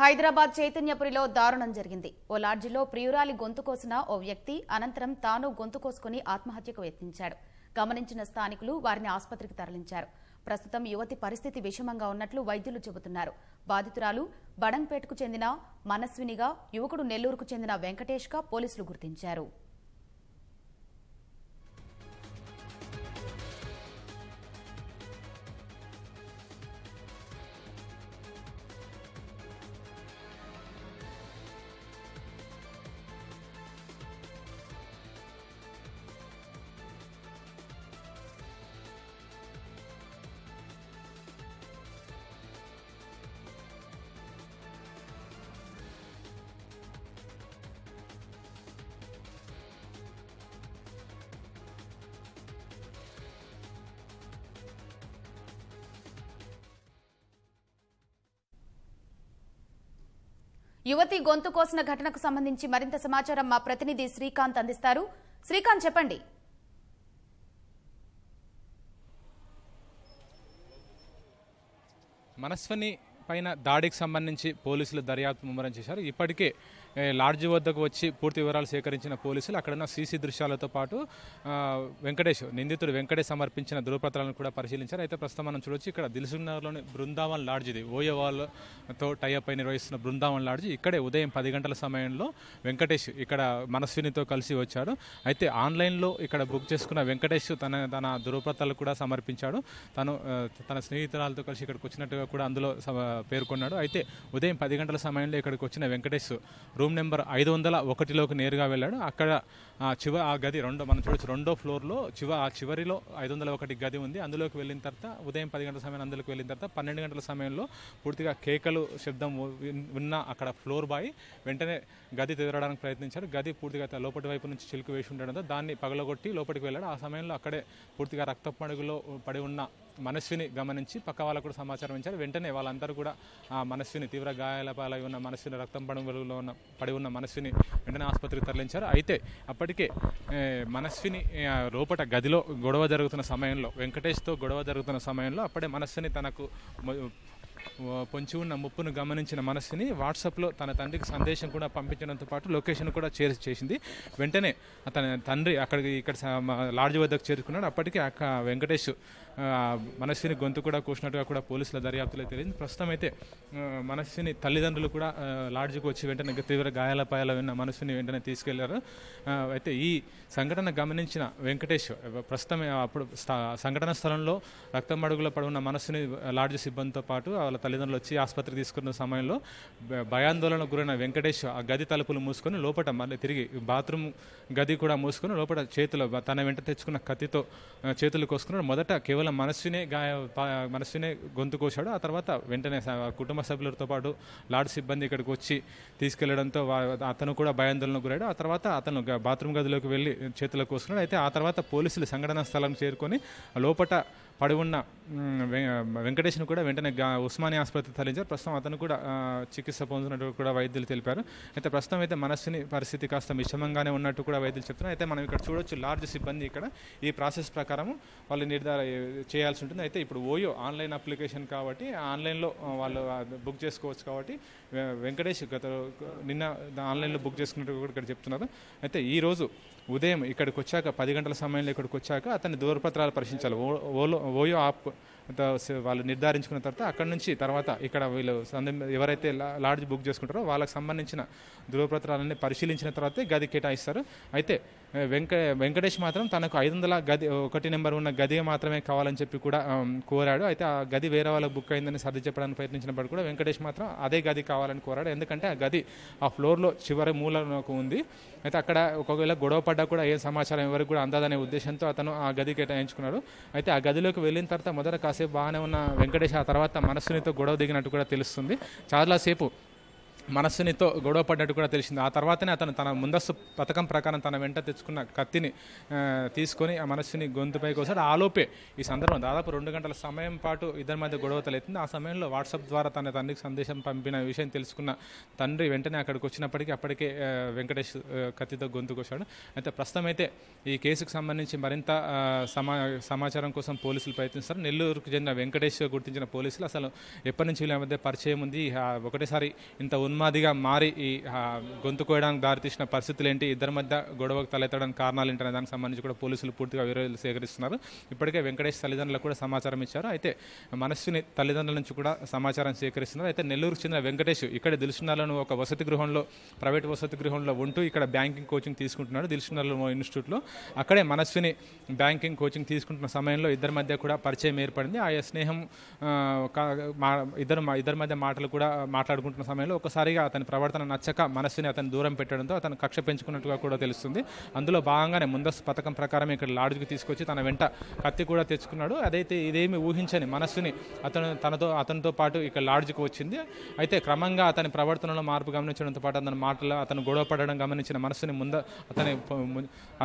హైదరాబాద్ చైతన్యపురిలో దారుణం జరిగింది. ఓ లాడ్జిలో ప్రియురాలి గొంతు కోసిన ఓ వ్యక్తి అనంతరం తాను గొంతు కోసుకుని ఆత్మహత్యకు యత్నించాడు. గమనించిన స్థానికులు వారిని ఆసుపత్రికి తరలించారు. ప్రస్తుతం యువతి పరిస్థితి విషమంగా ఉన్నట్లు వైద్యులు చెబుతున్నారు. బాధితురాలు బడంపేటకు చెందిన మనస్వినిగా యువకుడు నెల్లూరుకు చెందిన వెంకటేష్గా పోలీసులు గుర్తించారు. యువతి గొంతు కోసిన ఘటనకు సంబంధించి మరింత సమాచారం మా ప్రతినిధి శ్రీకాంత్ అందిస్తారు. శ్రీకాంత్ చెప్పండి. మనస్వని పైన దాడికి సంబంధించి పోలీసులు దర్యాప్తు ముమ్మరం చేశారు. ఇప్పటికే ఏ, లాడ్జి వద్దకు వచ్చి పూర్తి వివరాలు సేకరించిన పోలీసులు అక్కడ ఉన్న సీసీ దృశ్యాలతో పాటు వెంకటేష్ నిందితుడు వెంకటేష్ సమర్పించిన ధృవపత్రాలను కూడా పరిశీలించారు. అయితే ప్రస్తుతం మనం చూడొచ్చు ఇక్కడ దిల్సుఖ్నగర్లోని బృందావన్ లాడ్జ్ ఇది ఓయవాళ్ళతో టైఅప్ అయి నిర్వహిస్తున్న బృందావన్ లాడ్జ్ ఇక్కడే ఉదయం పది గంటల సమయంలో వెంకటేష్ ఇక్కడ మనస్వినితో కలిసి వచ్చాడు. అయితే ఆన్లైన్లో ఇక్కడ బుక్ చేసుకున్న వెంకటేష్ తన తన ధృవపత్రాలు కూడా సమర్పించాడు. తను తన స్నేహితురాలతో కలిసి ఇక్కడికి వచ్చినట్టుగా కూడా అందులో పేర్కొన్నాడు. అయితే ఉదయం పది గంటల సమయంలో ఇక్కడికి వచ్చిన వెంకటేష్ రూమ్ నెంబర్ ఐదు వందల ఒకటిలోకి నేరుగా వెళ్ళాడు. అక్కడ ఆ చివ ఆ గది రెండో మనం చూడొచ్చు రెండో ఫ్లోర్లో చివ ఆ చివరిలో ఐదు వందల ఒకటి గది ఉంది. అందులోకి వెళ్ళిన తర్వాత ఉదయం పది గంటల సమయం అందులోకి వెళ్ళిన తర్వాత పన్నెండు గంటల సమయంలో పూర్తిగా కేకలు శబ్దం ఉన్న అక్కడ ఫ్లోర్ బాయ్ వెంటనే గది తెరవడానికి ప్రయత్నించాడు. గది పూర్తిగా లోపటి వైపు నుంచి చిలుకు వేసి ఉండడంతో దాన్ని పగలగొట్టి లోపలికి వెళ్ళాడు. ఆ సమయంలో అక్కడే పూర్తిగా రక్తపు మడుగులో పడి ఉన్న మనస్విని గమనించి పక్క వాళ్ళకు కూడా సమాచారం ఇచ్చారు. వెంటనే వాళ్ళందరూ కూడా ఆ మనస్విని తీవ్ర గాయాల పాలై ఉన్న మనస్విని రక్తం పడుగులో ఉన్న పడి ఉన్న మనస్విని వెంటనే ఆసుపత్రికి తరలించారు. అయితే అప్పటికే మనస్విని లోపట గదిలో గొడవ జరుగుతున్న సమయంలో వెంకటేష్తో గొడవ జరుగుతున్న సమయంలో అప్పుడే మనస్విని తనకు పొంచి ఉన్న ముప్పును గమనించిన మనస్సుని వాట్సాప్లో తన తండ్రికి సందేశం కూడా పంపించడంతో పాటు లొకేషన్ కూడా చేర్ చేసింది. వెంటనే తన తండ్రి అక్కడికి ఇక్కడ లాడ్జ్ వద్దకు చేరుకున్నాడు. అప్పటికి అక్క వెంకటేష్ మనస్సుని గొంతు కూడా కూసినట్టుగా కూడా పోలీసుల దర్యాప్తులో తెలియదు. ప్రస్తుతం అయితే మనస్సుని తల్లిదండ్రులు కూడా ఆ, లాడ్జికి వచ్చి వెంటనే తీవ్ర గాయాల పాయాల విన్న మనస్సుని వెంటనే తీసుకెళ్ళారు. అయితే ఈ సంఘటన గమనించిన వెంకటేష్ ప్రస్తుతం అప్పుడు సంఘటన స్థలంలో రక్తం అడుగులో పడి ఉన్న మనస్సుని లాడ్జ్ సిబ్బందితో పాటు వాళ్ళ తల్లిదండ్రులు వచ్చి ఆసుపత్రికి తీసుకున్న సమయంలో భయాందోళన భయాందోళనకు గురైన వెంకటేష్ ఆ గది తలుపులు మూసుకొని లోపల మళ్ళీ తిరిగి బాత్రూమ్ గది కూడా మూసుకొని లోపల చేతిలో తన వెంట తెచ్చుకున్న కత్తితో చేతులు కోసుకున్నాడు. మొదట కేవలం మనస్సునే గాయ మనస్సునే గొంతు కోశాడు. ఆ తర్వాత వెంటనే కుటుంబ సభ్యులతో పాటు లాడ్ సిబ్బంది ఇక్కడికి వచ్చి తీసుకెళ్ళడంతో అతను కూడా భయాందోళనకు గురాడు ఆ తర్వాత అతను బాత్రూమ్ గదిలోకి వెళ్ళి చేతులు కోసుకున్నాడు. అయితే ఆ తర్వాత పోలీసులు సంఘటనా స్థలం చేరుకొని లోపట పడువున్న వెంకటేష్ను కూడా వెంటనే ఉస్మానియా ఆసుపత్రికి తరలించారు. ప్రస్తుతం అతను కూడా చికిత్స పొందుతున్నట్టు కూడా వైద్యులు తెలిపారు. అయితే ప్రస్తుతం అయితే మనస్సుని పరిస్థితి కాస్త మిశ్రమంగానే ఉన్నట్టు కూడా వైద్యులు చెప్తున్నారు. అయితే మనం ఇక్కడ చూడొచ్చు లార్జ్ సిబ్బంది ఇక్కడ ఈ ప్రాసెస్ ప్రకారం వాళ్ళు నిర్ధార చేయాల్సి ఉంటుంది. అయితే ఇప్పుడు ఓయో ఆన్లైన్ అప్లికేషన్ కాబట్టి ఆన్లైన్లో వాళ్ళు బుక్ చేసుకోవచ్చు కాబట్టి వెంకటేష్ గత నిన్న ఆన్లైన్లో బుక్ చేసుకున్నట్టు కూడా ఇక్కడ చెప్తున్నారు. అయితే ఈరోజు ఉదయం ఇక్కడికి వచ్చాక పది గంటల సమయంలో ఇక్కడికి వచ్చాక అతని దూరపత్రాలు పరిశీలించాలి. ఓ- ఓలో voglio app వాళ్ళు నిర్ధారించుకున్న తర్వాత అక్కడ నుంచి తర్వాత ఇక్కడ వీళ్ళు సందం- ఎవరైతే లాడ్జ్ బుక్ చేసుకుంటారో వాళ్ళకి సంబంధించిన ధృవపత్రాలన్నీ పరిశీలించిన తర్వాతే గది కేటాయిస్తారు. అయితే వెంక వెంకటేష్ మాత్రం తనకు ఐదు వందల గది ఒకటి నెంబర్ ఉన్న గది మాత్రమే కావాలని చెప్పి కూడా కోరాడు. అయితే ఆ గది వేరే వాళ్ళకి బుక్ అయిందని సర్ది చెప్పడానికి ప్రయత్నించినప్పుడు కూడా వెంకటేష్ మాత్రం అదే గది కావాలని కోరాడు. ఎందుకంటే ఆ గది ఆ ఫ్లోర్లో చివరి మూలకు ఉంది. అయితే అక్కడ ఒకవేళ గొడవ పడ్డా కూడా ఏ సమాచారం ఎవరికి కూడా అందదనే ఉద్దేశంతో అతను ఆ గది కేటాయించుకున్నాడు. అయితే ఆ గదిలోకి వెళ్ళిన తర్వాత మొదట కాస్త కాసేపు బాగానే ఉన్న వెంకటేష్ ఆ తర్వాత మనస్సునితో గొడవ దిగినట్టు కూడా తెలుస్తుంది. చాలాసేపు మనస్సునితో గొడవ పడ్డట్టు కూడా తెలిసింది. ఆ తర్వాతనే అతను తన ముందస్తు పథకం ప్రకారం తన వెంట తెచ్చుకున్న కత్తిని తీసుకొని ఆ మనస్సుని గొంతుపై కోసాడు ఆలోపే ఈ సందర్భం దాదాపు రెండు గంటల సమయం పాటు ఇద్దరి మధ్య గొడవ తలెత్తింది. ఆ సమయంలో వాట్సాప్ ద్వారా తన తండ్రికి సందేశం పంపిన విషయం తెలుసుకున్న తండ్రి వెంటనే అక్కడికి వచ్చినప్పటికీ అప్పటికే వెంకటేష్ కత్తితో గొంతు అయితే ప్రస్తుతం అయితే ఈ కేసుకు సంబంధించి మరింత సమా సమాచారం కోసం పోలీసులు ప్రయత్నిస్తారు. నెల్లూరుకు చెందిన వెంకటేష్ గుర్తించిన పోలీసులు అసలు ఎప్పటి నుంచి వీళ్ళ మధ్య పరిచయం ఉంది? ఒకటేసారి ఇంత ఉన్మాదిగా మారి ఈ గొంతు కోయడానికి దారితీసిన పరిస్థితులు ఏంటి ఇద్దరి మధ్య గొడవకు తలెత్తడానికి కారణాలు ఏంటనే దానికి సంబంధించి కూడా పోలీసులు పూర్తిగా వివరాలు సేకరిస్తున్నారు. ఇప్పటికే వెంకటేష్ తల్లిదండ్రులకు కూడా సమాచారం ఇచ్చారు. అయితే మనస్విని తల్లిదండ్రుల నుంచి కూడా సమాచారం సేకరిస్తున్నారు. అయితే నెల్లూరుకు చెందిన వెంకటేష్ ఇక్కడ దిల్సునాలను ఒక వసతి గృహంలో ప్రైవేట్ వసతి గృహంలో ఉంటూ ఇక్కడ బ్యాంకింగ్ కోచింగ్ తీసుకుంటున్నాడు దిల్సునాలు ఇన్స్టిట్యూట్లో. అక్కడే మనస్విని బ్యాంకింగ్ కోచింగ్ తీసుకుంటున్న సమయంలో ఇద్దరి మధ్య కూడా పరిచయం ఏర్పడింది. ఆ స్నేహం మా ఇద్దరు మా ఇద్దరి మధ్య మాటలు కూడా మాట్లాడుకుంటున్న సమయంలో ఒకసారి ఒక్కసారిగా అతని ప్రవర్తన నచ్చక మనస్సుని అతను దూరం పెట్టడంతో అతను కక్ష పెంచుకున్నట్టుగా కూడా తెలుస్తుంది. అందులో భాగంగానే ముందస్తు పథకం ప్రకారం ఇక్కడ లాడ్జ్కి తీసుకొచ్చి తన వెంట కత్తి కూడా తెచ్చుకున్నాడు. అదైతే ఇదేమి ఊహించని మనస్సుని అతను తనతో అతనితో పాటు ఇక్కడ లాడ్జ్కి వచ్చింది. అయితే క్రమంగా అతని ప్రవర్తనలో మార్పు గమనించడంతో పాటు అతని మాటలు అతను గొడవ పడడం గమనించిన మనస్సుని ముంద అతని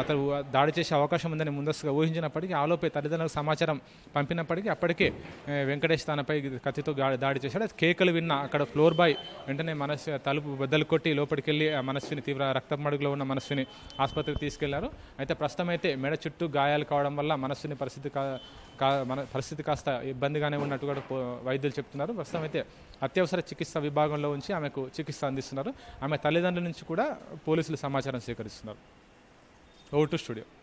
అతను దాడి చేసే అవకాశం ఉందని ముందస్తుగా ఊహించినప్పటికీ ఆలోపే తల్లిదండ్రులకు సమాచారం పంపినప్పటికీ అప్పటికే వెంకటేష్ తనపై కత్తితో దాడి చేశాడు. కేకలు విన్న అక్కడ ఫ్లోర్ బాయ్ వెంటనే మన మనస్సు తలుపు బద్దలు కొట్టి లోపలికి వెళ్ళి ఆ మనస్సుని తీవ్ర రక్తమడుగులో ఉన్న మనస్సుని ఆసుపత్రికి తీసుకెళ్ళారు. అయితే ప్రస్తుతం అయితే మెడ చుట్టూ గాయాలు కావడం వల్ల మనస్సుని పరిస్థితి కా- కా- మన పరిస్థితి కాస్త ఇబ్బందిగానే ఉన్నట్టు కూడా వైద్యులు చెప్తున్నారు. ప్రస్తుతం అయితే అత్యవసర చికిత్స విభాగంలో ఉంచి ఆమెకు చికిత్స అందిస్తున్నారు. ఆమె తల్లిదండ్రుల నుంచి కూడా పోలీసులు సమాచారం సేకరిస్తున్నారు. ఓ టు స్టూడియో.